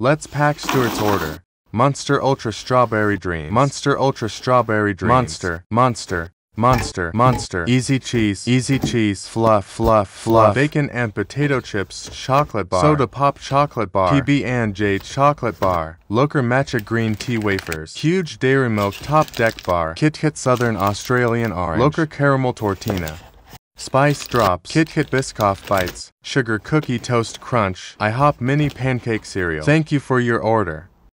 Let's pack Stuart's order. Monster Ultra Strawberry Dream. Monster Ultra Strawberry Dream. Monster. Monster. Monster. Monster. Easy cheese. Easy cheese. Fluff. Fluff. Fluff. Bacon and potato chips. Chocolate bar. Soda pop chocolate bar. PB and J chocolate bar. Loacker matcha green tea wafers. Huge dairy milk top deck bar. Kit Kat Southern Australian orange. Loacker caramel tortina. Spice Drops, Kit Kat Biscoff Bites, Sugar Cookie Toast Crunch, IHOP Mini Pancake Cereal. Thank you for your order.